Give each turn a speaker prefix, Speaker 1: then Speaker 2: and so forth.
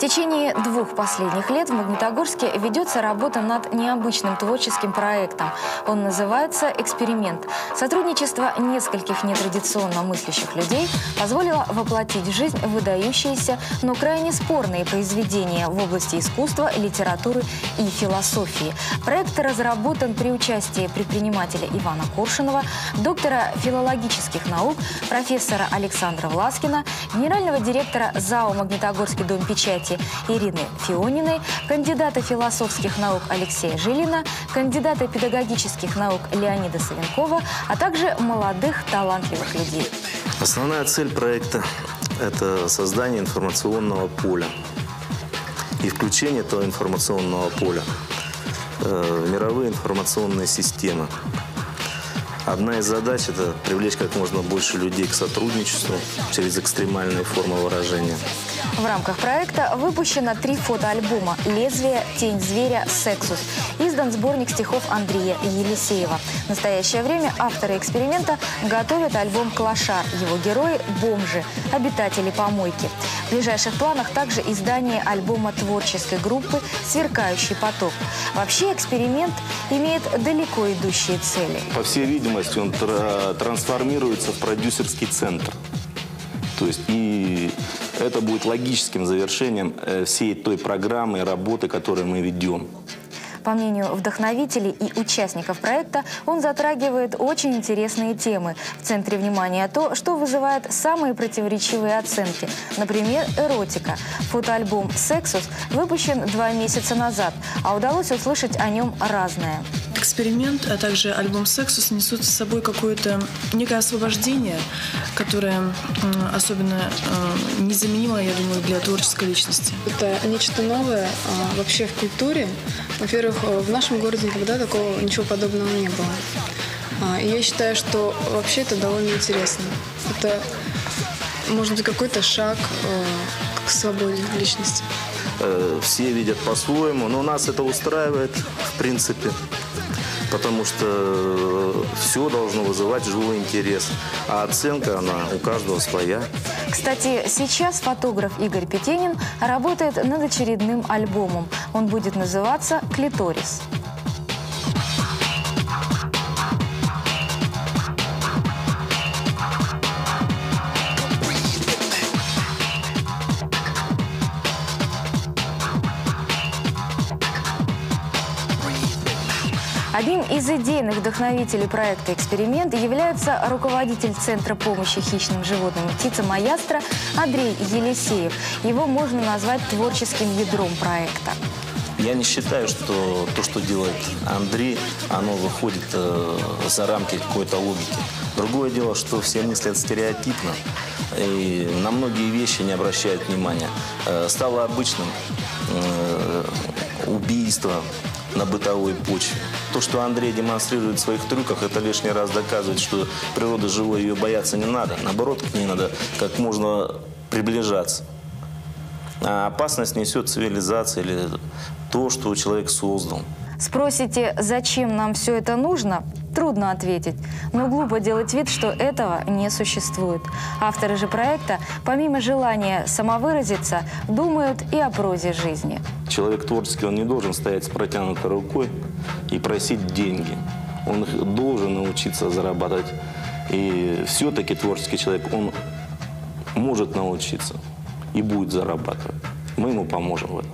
Speaker 1: течение двух последних лет в Магнитогорске ведется работа над необычным творческим проектом. Он называется «Эксперимент». Сотрудничество нескольких нетрадиционно мыслящих людей позволило воплотить в жизнь выдающиеся, но крайне спорные произведения в области искусства, литературы и философии. Проект разработан при участии предпринимателя Ивана Коршунова, доктора филологических наук, профессора Александра Власкина, генерального директора ЗАО «Магнитогорский дом печати» памяти Ирины Фиониной, кандидата философских наук Алексея Жилина, кандидата педагогических наук Леонида Савенкова, а также молодых талантливых людей.
Speaker 2: Основная цель проекта – это создание информационного поля и включение этого информационного поля э, в мировые информационные системы. Одна из задач – это привлечь как можно больше людей к сотрудничеству через экстремальные формы выражения.
Speaker 1: В рамках проекта выпущено три фотоальбома «Лезвие», «Тень зверя», «Сексус». Издан сборник стихов Андрея Елисеева. В настоящее время авторы эксперимента готовят альбом «Клошар». Его герои – бомжи, обитатели помойки. В ближайших планах также издание альбома творческой группы «Сверкающий поток». Вообще эксперимент имеет далеко идущие цели.
Speaker 2: По всей видимости, он трансформируется в продюсерский центр. То есть и это будет логическим завершением э, всей той программы и работы, которую мы ведем.
Speaker 1: По мнению вдохновителей и участников проекта, он затрагивает очень интересные темы. В центре внимания то, что вызывает самые противоречивые оценки. Например, эротика. Фотоальбом «Сексус» выпущен два месяца назад, а удалось услышать о нем разное.
Speaker 3: Эксперимент, а также альбом «Сексус» несут с собой какое-то некое освобождение, которое особенно э, незаменимо, я думаю, для творческой личности.
Speaker 4: Это нечто новое а, вообще в культуре. Во-первых, э, в нашем городе никогда такого ничего подобного не было. А, и я считаю, что вообще это довольно интересно. Это может быть какой-то шаг э, к свободе личности.
Speaker 2: Все видят по-своему, но нас это устраивает, в принципе потому что все должно вызывать живой интерес. А оценка, она у каждого своя.
Speaker 1: Кстати, сейчас фотограф Игорь Петенин работает над очередным альбомом. Он будет называться «Клиторис». Одним из идейных вдохновителей проекта «Эксперимент» является руководитель Центра помощи хищным животным и птицам «Маэстро» Андрей Елисеев. Его можно назвать творческим ядром проекта.
Speaker 2: Я не считаю, что то, что делает Андрей, оно выходит э, за рамки какой-то логики. Другое дело, что все мыслят стереотипно и на многие вещи не обращают внимания. Э, стало обычным э, убийство, на бытовой почве. То, что Андрей демонстрирует в своих трюках, это лишний раз доказывает, что природа живой, ее бояться не надо. Наоборот, к ней надо как можно приближаться. А опасность несет цивилизация или то, что человек создал.
Speaker 1: Спросите, зачем нам все это нужно? Трудно ответить, но глупо делать вид, что этого не существует. Авторы же проекта, помимо желания самовыразиться, думают и о прозе жизни.
Speaker 2: Человек творческий, он не должен стоять с протянутой рукой и просить деньги. Он должен научиться зарабатывать. И все-таки творческий человек, он может научиться и будет зарабатывать. Мы ему поможем в этом.